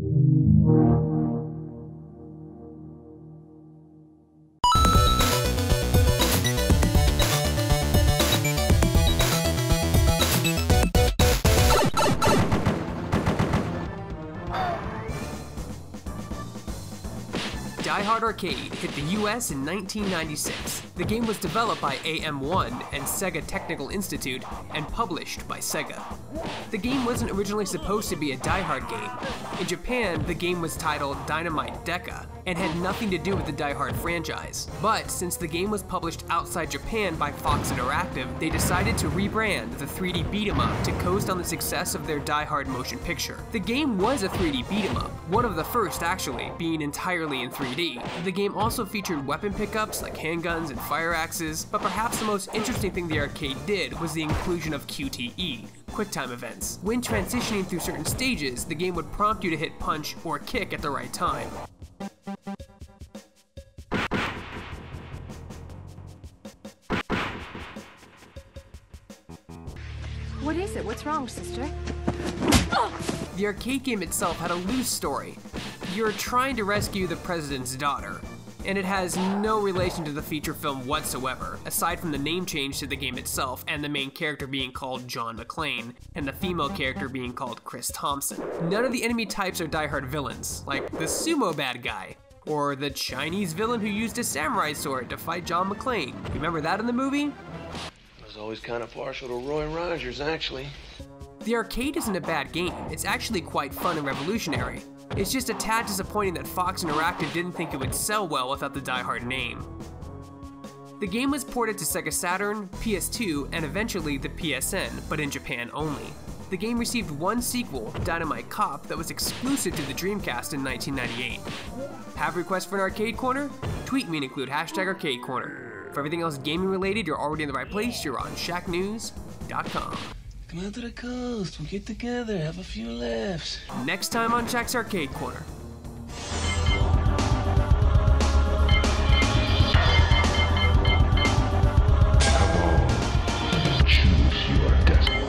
thank you Die Hard Arcade hit the US in 1996. The game was developed by AM1 and Sega Technical Institute and published by Sega. The game wasn't originally supposed to be a Die Hard game. In Japan, the game was titled Dynamite Deka and had nothing to do with the Die Hard franchise. But since the game was published outside Japan by Fox Interactive, they decided to rebrand the 3D beat 'em up to coast on the success of their Die Hard motion picture. The game was a 3D beat 'em up, one of the first actually, being entirely in 3D. The game also featured weapon pickups like handguns and fire axes, but perhaps the most interesting thing the arcade did was the inclusion of QTE, quick time events. When transitioning through certain stages, the game would prompt you to hit punch or kick at the right time. What is it? What's wrong, sister? The arcade game itself had a loose story. You're trying to rescue the president's daughter, and it has no relation to the feature film whatsoever, aside from the name change to the game itself and the main character being called John McClane, and the female character being called Chris Thompson. None of the enemy types are Die Hard villains, like the sumo bad guy, or the Chinese villain who used a samurai sword to fight John McClane. Remember that in the movie? Was always kind of partial to Roy Rogers, actually. The arcade isn't a bad game, it's actually quite fun and revolutionary. It's just a tad disappointing that Fox Interactive didn't think it would sell well without the Die Hard name. The game was ported to Sega Saturn, PS2, and eventually the PSN, but in Japan only. The game received one sequel, Dynamite Cop, that was exclusive to the Dreamcast in 1998. Have requests for an arcade corner? Tweet me and include hashtag arcade corner. For everything else gaming related, you're already in the right place. You're on shacknews.com. Come out to the coast. We'll get together, have a few laughs. Next time on Shack's Arcade Corner. Choose your destiny.